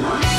Bye.